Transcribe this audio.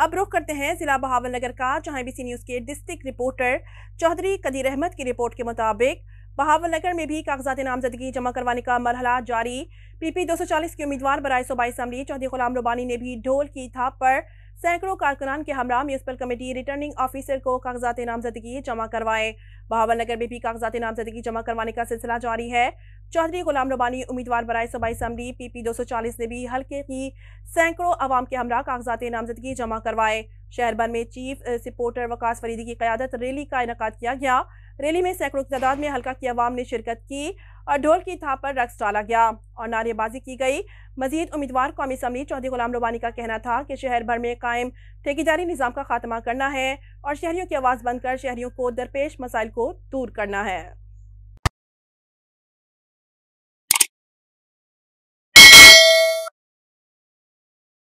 अब रुख करते हैं जिला बहावल नगर का, जहाँ बीसी न्यूज़ के डिस्ट्रिक्ट रिपोर्टर चौधरी कदीर अहमद की रिपोर्ट के मुताबिक बहावल नगर में भी कागजात नामजदगी जमा करवाने का मरहला जारी। पीपी 240 के उम्मीदवार बराय सूबाई असम्बली चौधरी गुलाम रुबानी ने भी ढोल की थाप पर सैकड़ों कारकुनान के हमरा म्यूनसिपल कमेटी रिटर्निंग ऑफिसर को कागजात नामजदगी जमा करवाए। बहावल नगर में भी कागजात नामजदगी जमा करवाने का सिलसिला जारी है। चौधरी गुलाम रबानी, उम्मीदवार बराय सूबाई असम्बली पी पी दो सौ चालीस ने भी हल्के की सैकड़ों आवाम के हमरा कागजात नामजदगी जमा करवाए। शहर भर में चीफ सपोर्टर वकास फरीदी की क्यादत रैली का इनका किया गया। रैली में सैकड़ों की तादाद में हल्का की आवाम ने शिरकत की और ढोल की था पर रक्स डाला गया और नारेबाजी की गई। मजीद उम्मीदवार कौमी असम्बली चौधरी गुलाम रबानी का कहना था कि शहर भर में कायम ठेकेदारी निज़ाम का खात्मा करना है और शहरीों की आवाज़ बंद कर शहरीों को दरपेश मसाइल को दूर करना है।